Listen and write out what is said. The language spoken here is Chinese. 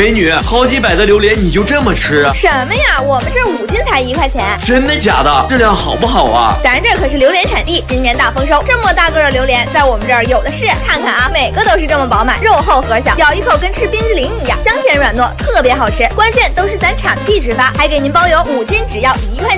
美女，好几百的榴莲你就这么吃？什么呀？我们这五斤才一块钱。真的假的？质量好不好啊？咱这可是榴莲产地，今年大丰收，这么大个的榴莲在我们这儿有的是。看看啊，每个都是这么饱满，肉厚核小，咬一口跟吃冰激凌一样，香甜软糯，特别好吃。关键都是咱产地直发，还给您包邮，五斤只要一块。